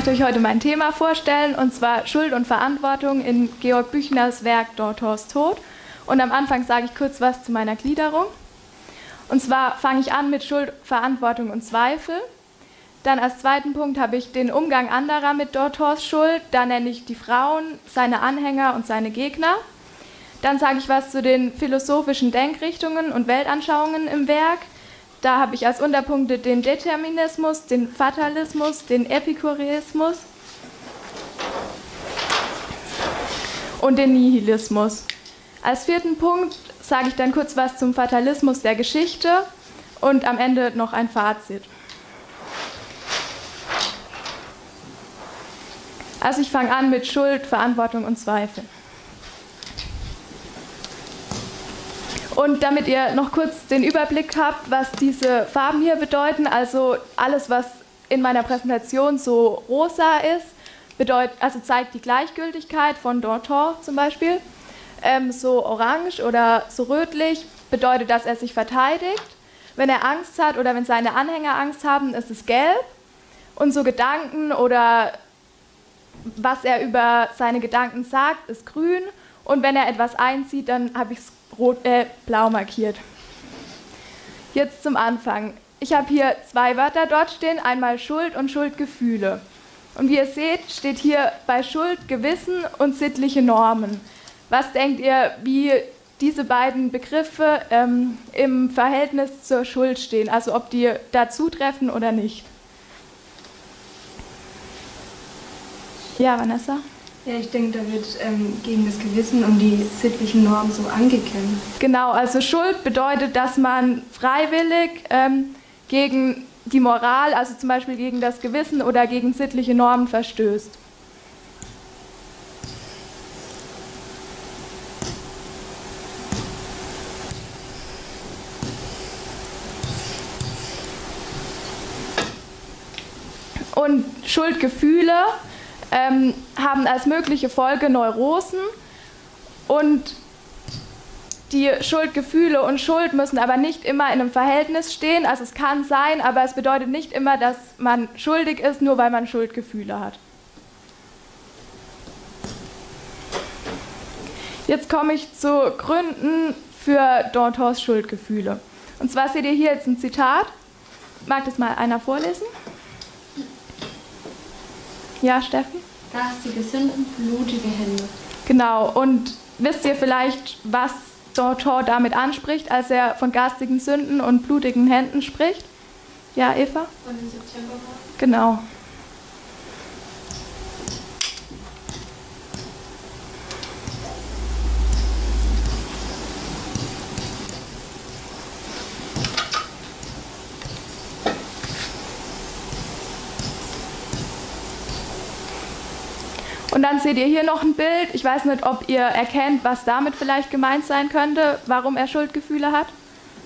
möchte euch heute mein Thema vorstellen, und zwar Schuld und Verantwortung in Georg Büchners Werk Dortors Tod. Und am Anfang sage ich kurz was zu meiner Gliederung. Und zwar fange ich an mit Schuld, Verantwortung und Zweifel. Dann als zweiten Punkt habe ich den Umgang anderer mit Dortors Schuld. Da nenne ich die Frauen, seine Anhänger und seine Gegner. Dann sage ich was zu den philosophischen Denkrichtungen und Weltanschauungen im Werk. Da habe ich als Unterpunkte den Determinismus, den Fatalismus, den Epikureismus und den Nihilismus. Als vierten Punkt sage ich dann kurz was zum Fatalismus der Geschichte und am Ende noch ein Fazit. Also ich fange an mit Schuld, Verantwortung und Zweifel. Und damit ihr noch kurz den Überblick habt, was diese Farben hier bedeuten, also alles, was in meiner Präsentation so rosa ist, bedeutet, also zeigt die Gleichgültigkeit von Danton zum Beispiel. Ähm, so orange oder so rötlich bedeutet, dass er sich verteidigt. Wenn er Angst hat oder wenn seine Anhänger Angst haben, ist es gelb. Und so Gedanken oder was er über seine Gedanken sagt, ist grün. Und wenn er etwas einzieht, dann habe ich es äh, blau markiert. Jetzt zum Anfang. Ich habe hier zwei Wörter dort stehen, einmal Schuld und Schuldgefühle. Und wie ihr seht, steht hier bei Schuld Gewissen und sittliche Normen. Was denkt ihr, wie diese beiden Begriffe ähm, im Verhältnis zur Schuld stehen? Also ob die da zutreffen oder nicht? Ja, Vanessa? Ja, ich denke, da wird ähm, gegen das Gewissen und die sittlichen Normen so angekämpft. Genau, also Schuld bedeutet, dass man freiwillig ähm, gegen die Moral, also zum Beispiel gegen das Gewissen oder gegen sittliche Normen verstößt. Und Schuldgefühle ähm, haben als mögliche Folge Neurosen und die Schuldgefühle und Schuld müssen aber nicht immer in einem Verhältnis stehen. Also es kann sein, aber es bedeutet nicht immer, dass man schuldig ist, nur weil man Schuldgefühle hat. Jetzt komme ich zu Gründen für Dantons Schuldgefühle. Und zwar seht ihr hier jetzt ein Zitat. Mag das mal einer vorlesen? Ja, Steffen? Garstige Sünden, blutige Hände. Genau, und wisst ihr vielleicht, was Danton damit anspricht, als er von garstigen Sünden und blutigen Händen spricht? Ja, Eva? Von den September. Genau. Und dann seht ihr hier noch ein Bild. Ich weiß nicht, ob ihr erkennt, was damit vielleicht gemeint sein könnte, warum er Schuldgefühle hat.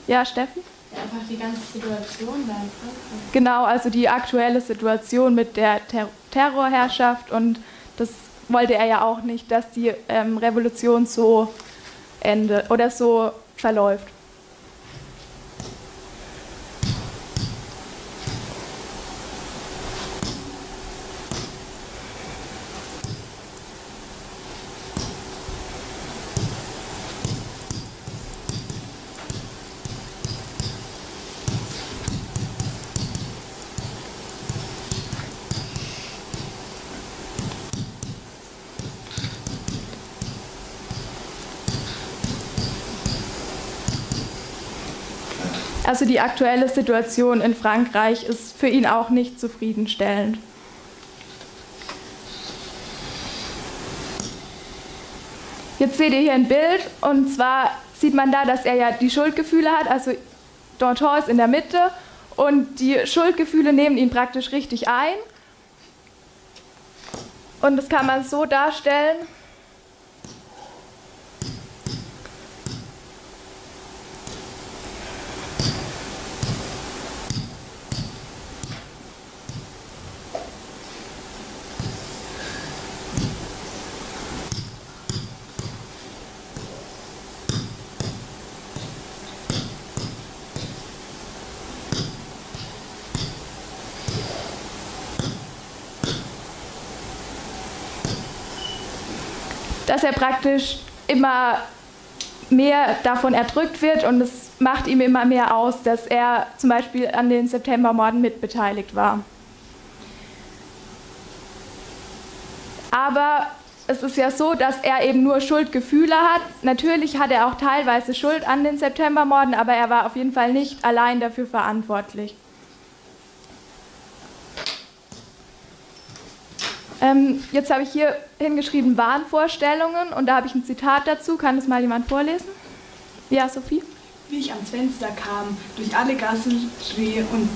Ja, Steffen? Ja, einfach die ganze Situation da. Genau, also die aktuelle Situation mit der Ter Terrorherrschaft und das wollte er ja auch nicht, dass die ähm, Revolution so endet oder so verläuft. Also die aktuelle Situation in Frankreich ist für ihn auch nicht zufriedenstellend. Jetzt seht ihr hier ein Bild und zwar sieht man da, dass er ja die Schuldgefühle hat. Also Danton ist in der Mitte und die Schuldgefühle nehmen ihn praktisch richtig ein. Und das kann man so darstellen. Dass er praktisch immer mehr davon erdrückt wird und es macht ihm immer mehr aus, dass er zum Beispiel an den Septembermorden mitbeteiligt war. Aber es ist ja so, dass er eben nur Schuldgefühle hat. Natürlich hat er auch teilweise Schuld an den Septembermorden, aber er war auf jeden Fall nicht allein dafür verantwortlich. Ähm, jetzt habe ich hier hingeschrieben Wahnvorstellungen und da habe ich ein Zitat dazu. Kann das mal jemand vorlesen? Ja, Sophie? Wie ich ans Fenster kam, durch alle Gassen schrie und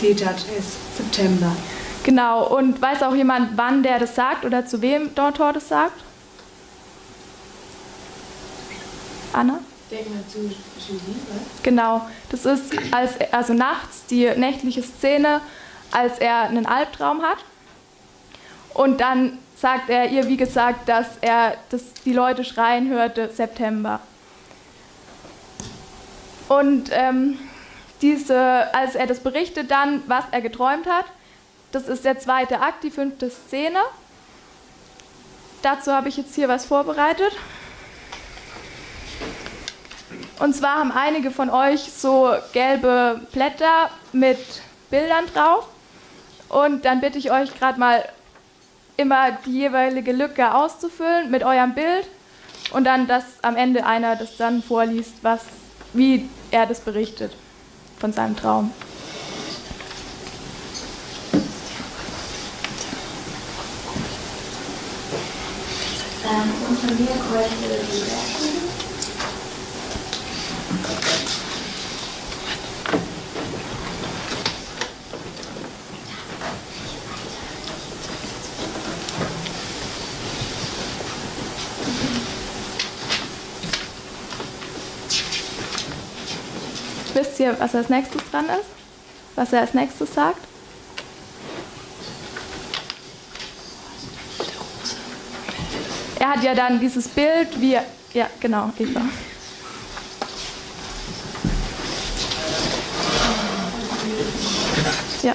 zetert es, September. Genau, und weiß auch jemand, wann der das sagt oder zu wem dort das sagt? Anna? Denk mal zu Julie? Genau, das ist als, also nachts die nächtliche Szene, als er einen Albtraum hat. Und dann sagt er ihr, wie gesagt, dass er dass die Leute schreien hörte, September. Und ähm, diese, als er das berichtet dann, was er geträumt hat, das ist der zweite Akt, die fünfte Szene. Dazu habe ich jetzt hier was vorbereitet. Und zwar haben einige von euch so gelbe Blätter mit Bildern drauf. Und dann bitte ich euch gerade mal immer die jeweilige Lücke auszufüllen mit eurem Bild und dann, dass am Ende einer das dann vorliest, was, wie er das berichtet von seinem Traum. Ähm, unter mir keuchte die Wisst ihr, was als nächstes dran ist? Was er als nächstes sagt? Er hat ja dann dieses Bild, wie. Ja, genau, Eva. Ja.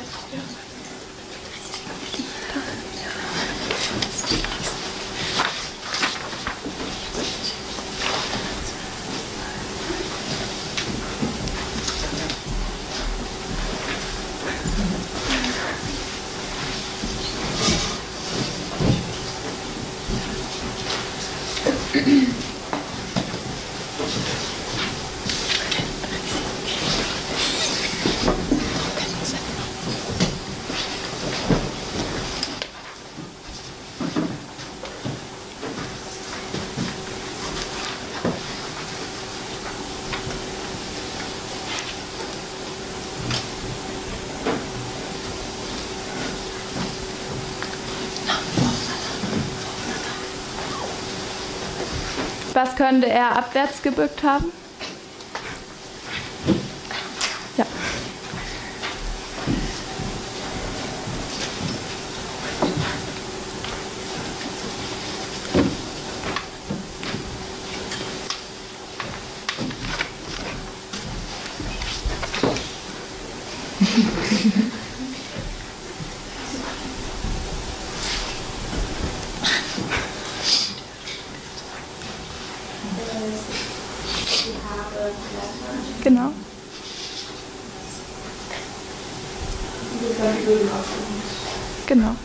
Was könnte er abwärts gebückt haben? Ja. Die Haare, Blätter. Genau. Die können Blumen aufnehmen. Genau.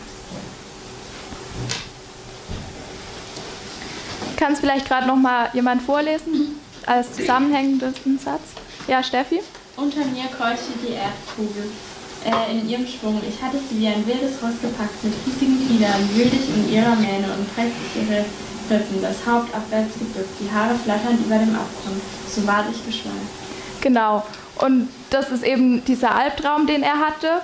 Kann es vielleicht gerade noch mal jemand vorlesen als zusammenhängenden Satz? Ja, Steffi? Unter mir keuchte die Erdkugel äh, in ihrem Schwung. Ich hatte sie wie ein wildes Ross gepackt, mit riesigen Gliedern, wühlig in ihrer Mähne und prächtig ihre Rippen, das Haupt abwärts gebückt, die Haare flatternd über dem Abgrund, so wahrlich geschweift. Genau. Und das ist eben dieser Albtraum, den er hatte.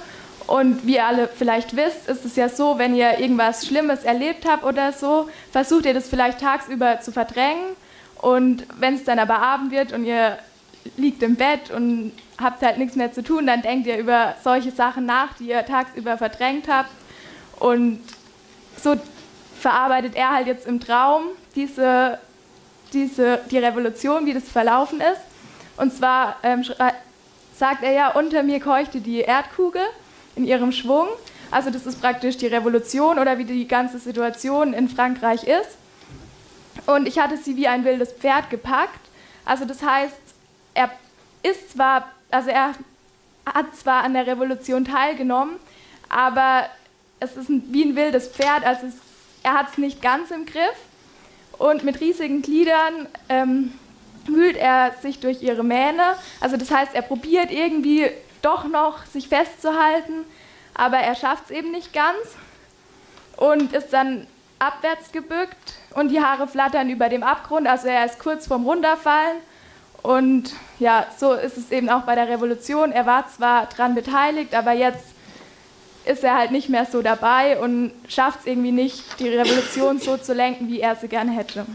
Und wie ihr alle vielleicht wisst, ist es ja so, wenn ihr irgendwas Schlimmes erlebt habt oder so, versucht ihr das vielleicht tagsüber zu verdrängen. Und wenn es dann aber Abend wird und ihr liegt im Bett und habt halt nichts mehr zu tun, dann denkt ihr über solche Sachen nach, die ihr tagsüber verdrängt habt. Und so verarbeitet er halt jetzt im Traum diese, diese, die Revolution, wie das verlaufen ist. Und zwar ähm, sagt er ja, unter mir keuchte die Erdkugel in ihrem Schwung. Also das ist praktisch die Revolution oder wie die ganze Situation in Frankreich ist. Und ich hatte sie wie ein wildes Pferd gepackt. Also das heißt, er ist zwar, also er hat zwar an der Revolution teilgenommen, aber es ist wie ein wildes Pferd, also es, er hat es nicht ganz im Griff. Und mit riesigen Gliedern ähm, wühlt er sich durch ihre Mähne. Also das heißt, er probiert irgendwie doch noch sich festzuhalten, aber er schafft es eben nicht ganz und ist dann abwärts gebückt und die Haare flattern über dem Abgrund, also er ist kurz vorm Runterfallen. Und ja, so ist es eben auch bei der Revolution. Er war zwar daran beteiligt, aber jetzt ist er halt nicht mehr so dabei und schafft es irgendwie nicht, die Revolution so zu lenken, wie er sie gern hätte.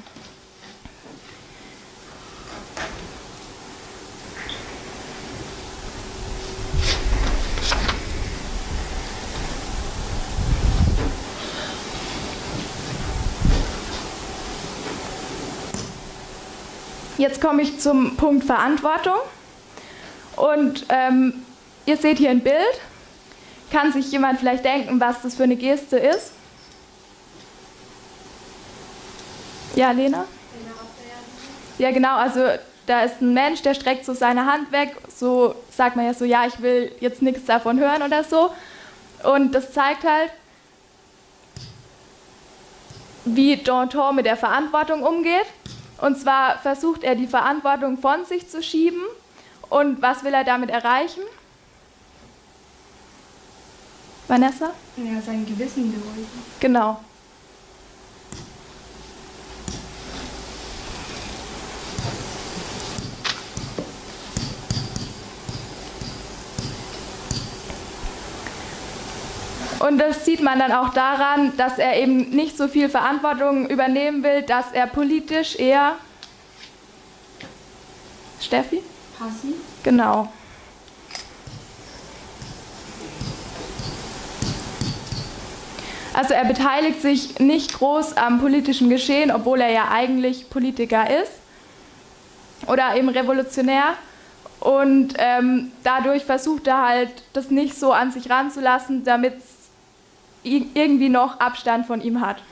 Jetzt komme ich zum Punkt Verantwortung. Und ähm, ihr seht hier ein Bild. Kann sich jemand vielleicht denken, was das für eine Geste ist? Ja, Lena? Ja, genau. Also da ist ein Mensch, der streckt so seine Hand weg. So sagt man ja so, ja, ich will jetzt nichts davon hören oder so. Und das zeigt halt, wie Danton mit der Verantwortung umgeht. Und zwar versucht er die Verantwortung von sich zu schieben. Und was will er damit erreichen? Vanessa? Ja, sein Gewissen beruhigen. Genau. Und das sieht man dann auch daran, dass er eben nicht so viel Verantwortung übernehmen will, dass er politisch eher. Steffi? Passiv. Genau. Also er beteiligt sich nicht groß am politischen Geschehen, obwohl er ja eigentlich Politiker ist oder eben Revolutionär. Und ähm, dadurch versucht er halt, das nicht so an sich ranzulassen, damit es irgendwie noch Abstand von ihm hat.